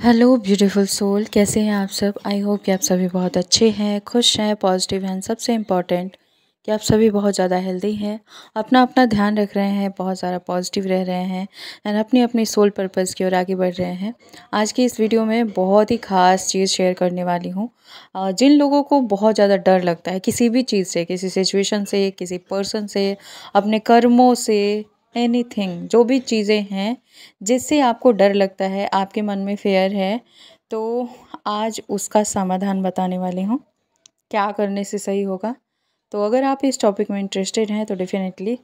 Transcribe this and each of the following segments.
Hello beautiful soul कैसे हैं आप सब? आई होप कि आप सभी बहुत अच्छे हैं, खुश हैं पॉजिटिव हैं, सबसे इंपॉर्टेंट कि आप सभी बहुत ज़्यादा हेल्दी हैं। अपना अपना ध्यान रख रहे हैं, बहुत सारा पॉजिटिव रह रहे हैं एंड अपनी अपनी सोल पर्पज़ की ओर आगे बढ़ रहे हैं। आज की इस वीडियो में बहुत ही ख़ास चीज़ शेयर करने वाली हूँ। जिन लोगों को बहुत ज़्यादा डर लगता है, किसी भी चीज़ से, किसी सिचुएशन से, किसी पर्सन से, अपने कर्मों से एनीथिंग जो भी चीज़ें हैं, जिससे आपको डर लगता है, आपके मन में फेयर है तो आज उसका समाधान बताने वाली हूँ। क्या करने से सही होगा? तो अगर आप इस टॉपिक में इंटरेस्टेड हैं तो डेफिनेटली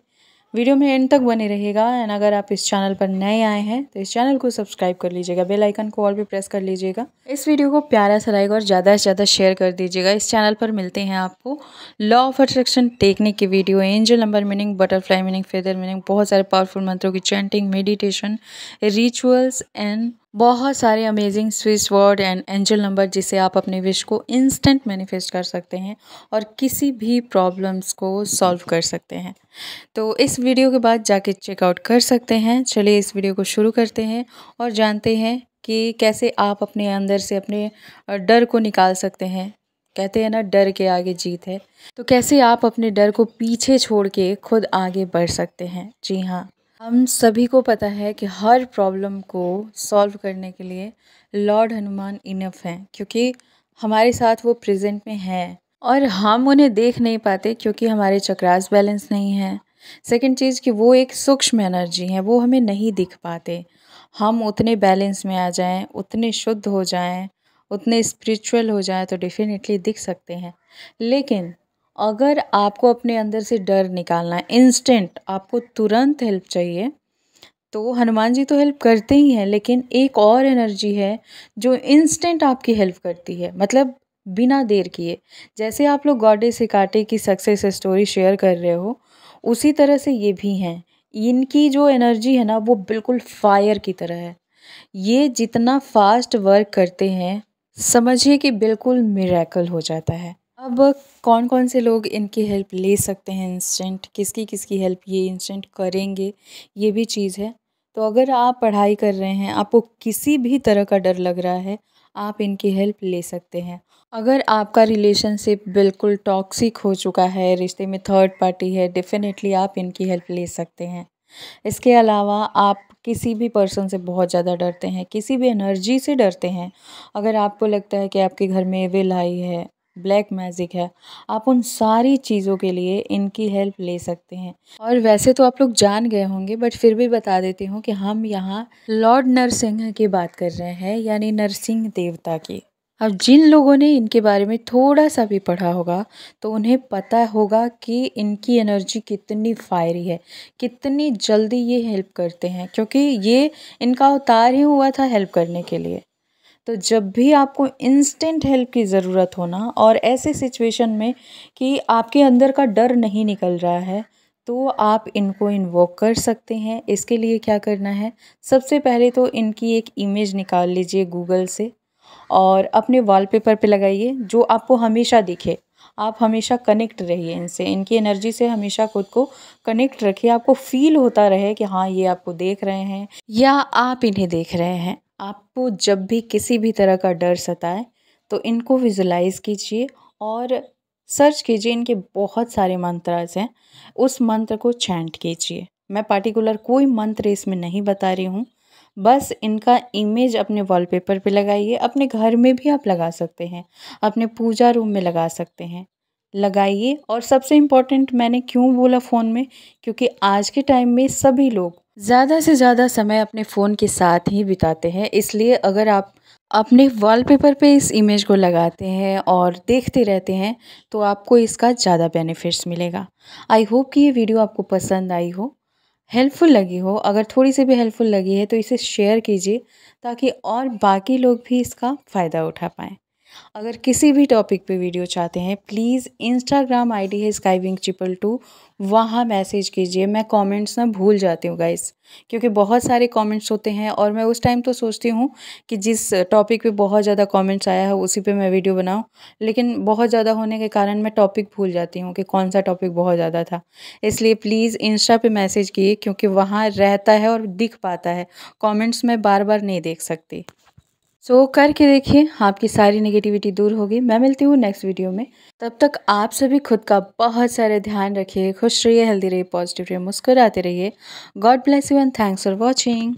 वीडियो में एंड तक बने रहेगा एंड अगर आप इस चैनल पर नए आए हैं तो इस चैनल को सब्सक्राइब कर लीजिएगा। बेल आइकन को ऑल भी प्रेस कर लीजिएगा। इस वीडियो को प्यारा सा लाइक और ज़्यादा से ज़्यादा शेयर कर दीजिएगा। इस चैनल पर मिलते हैं आपको। लॉ ऑफ़ अट्रैक्शन टेक्निक की video angel number meaning butterfly meaning feather meaning बहुत सारे पावरफुल मंत्रों की चैंटिंग मेडिटेशन रिचुअल्स एंड बहुत सारे amazing switch word and angel number जिसे आप अपने विश को इंस्टेंट मैनिफेस्ट कर सकते हैं और किसी भी प्रॉब्लम्स को सॉल्व कर सकते हैं। तो इस वीडियो के बाद जाके चेकआउट कर सकते हैं। चलिए इस वीडियो को शुरू करते हैं और जानते हैं कि कैसे आप अपने अंदर से अपने डर को निकाल सकते हैं। कहते हैं ना, डर के आगे जीत है। तो कैसे आप अपने डर को पीछे छोड़ के खुद आगे बढ़ सकते हैं? जी हाँ। हम सभी को पता है कि हर प्रॉब्लम को सॉल्व करने के लिए लॉर्ड हनुमान इनफ हैं, क्योंकि हमारे साथ वो प्रेजेंट में हैं और हम उन्हें देख नहीं पाते क्योंकि हमारे चक्रास बैलेंस नहीं है। सेकंड चीज़ कि वो एक सूक्ष्म एनर्जी है, वो हमें नहीं दिख पाते। हम उतने बैलेंस में आ जाएँ, उतने शुद्ध हो जाएँ, उतने स्पिरिचुअल हो जाएँ तो डेफिनेटली दिख सकते हैं। लेकिन अगर आपको अपने अंदर से डर निकालना है इंस्टेंट आपको तुरंत हेल्प चाहिए तो हनुमान जी तो हेल्प करते ही हैं, लेकिन एक और एनर्जी है जो इंस्टेंट आपकी हेल्प करती है मतलब बिना देर किए। जैसे आप लोग गॉडे से काटे की सक्सेस स्टोरी शेयर कर रहे हो, उसी तरह से ये भी हैं। इनकी जो एनर्जी है ना, वो बिल्कुल फायर की तरह है। ये जितना फास्ट वर्क करते हैं, समझिए कि बिल्कुल मिरेकल हो जाता है। अब कौन कौन से लोग इनकी हेल्प ले सकते हैं इंस्टेंट? किसकी किसकी हेल्प ये इंस्टेंट करेंगे? ये भी चीज़ है। तो अगर आप पढ़ाई कर रहे हैं, आपको किसी भी तरह का डर लग रहा है, आप इनकी हेल्प ले सकते हैं। अगर आपका रिलेशनशिप बिल्कुल टॉक्सिक हो चुका है, रिश्ते में थर्ड पार्टी है, डेफिनेटली आप इनकी हेल्प ले सकते हैं। इसके अलावा आप किसी भी पर्सन से बहुत ज़्यादा डरते हैं, किसी भी एनर्जी से डरते हैं। अगर आपको लगता है कि आपके घर में विल आई है ब्लैक मैजिक है। आप उन सारी चीज़ों के लिए इनकी हेल्प ले सकते हैं। और वैसे तो आप लोग जान गए होंगे, बट फिर भी बता देती हूँ कि हम यहाँ लॉर्ड नरसिंह की बात कर रहे हैं, यानी नरसिंह देवता की। अब जिन लोगों ने इनके बारे में थोड़ा सा भी पढ़ा होगा तो उन्हें पता होगा कि इनकी एनर्जी कितनी फायरी है, कितनी जल्दी ये हेल्प करते हैं, क्योंकि ये इनका अवतार ही हुआ था हेल्प करने के लिए। तो जब भी आपको इंस्टेंट हेल्प की ज़रूरत हो ना, और ऐसे सिचुएशन में कि आपके अंदर का डर नहीं निकल रहा है तो आप इनको इन्वोक कर सकते हैं। इसके लिए क्या करना है, सबसे पहले तो इनकी एक इमेज निकाल लीजिए गूगल से, और अपने वॉलपेपर पे लगाइए, जो आपको हमेशा दिखे। आप हमेशा कनेक्ट रहिए इनसे। इनकी एनर्जी से हमेशा खुद को कनेक्ट रखिए। आपको फील होता रहे कि हाँ ये आपको देख रहे हैं, या आप इन्हें देख रहे हैं। आपको जब भी किसी भी तरह का डर सताए तो इनको विजुलाइज कीजिए और सर्च कीजिए इनके बहुत सारे मंत्रास हैं। उस मंत्र को चैंट कीजिए। मैं पार्टिकुलर कोई मंत्र इसमें नहीं बता रही हूँ। बस इनका इमेज अपने वॉलपेपर पे लगाइए। अपने घर में भी आप लगा सकते हैं। अपने पूजा रूम में लगा सकते हैं। लगाइए और सबसे इम्पोर्टेंट मैंने क्यों बोला फ़ोन में? क्योंकि आज के टाइम में सभी लोग ज़्यादा से ज़्यादा समय अपने फ़ोन के साथ ही बिताते हैं। इसलिए अगर आप अपने वॉलपेपर पे इस इमेज को लगाते हैं और देखते रहते हैं तो आपको इसका ज़्यादा बेनिफिट्स मिलेगा। आई होप कि ये वीडियो आपको पसंद आई हो। हेल्पफुल लगी हो। अगर थोड़ी सी भी हेल्पफुल लगी है तो इसे शेयर कीजिए ताकि और बाकी लोग भी इसका फ़ायदा उठा पाएँ। अगर किसी भी टॉपिक पे वीडियो चाहते हैं प्लीज़ इंस्टाग्राम आईडी है स्काईविंग ट्रिपल टू वहाँ मैसेज कीजिए। मैं कमेंट्स ना भूल जाती हूँ गाइस क्योंकि बहुत सारे कमेंट्स होते हैं और मैं उस टाइम तो सोचती हूँ कि जिस टॉपिक पे बहुत ज़्यादा कमेंट्स आया है, उसी पे मैं वीडियो बनाऊँ। लेकिन बहुत ज़्यादा होने के कारण मैं टॉपिक भूल जाती हूँ कि कौन सा टॉपिक बहुत ज़्यादा था। इसलिए प्लीज़ इंस्टा पे मैसेज किए क्योंकि वहाँ रहता है और दिख पाता है। कॉमेंट्स मैं बार बार नहीं देख सकती। सो so, करके देखिए आपकी सारी नेगेटिविटी दूर होगी। मैं मिलती हूँ नेक्स्ट वीडियो में। तब तक आप सभी खुद का बहुत सारे ध्यान रखिए खुश रहिए हेल्दी रहिए पॉजिटिव रहिए मुस्कुराते रहिए। God bless you and thanks for watching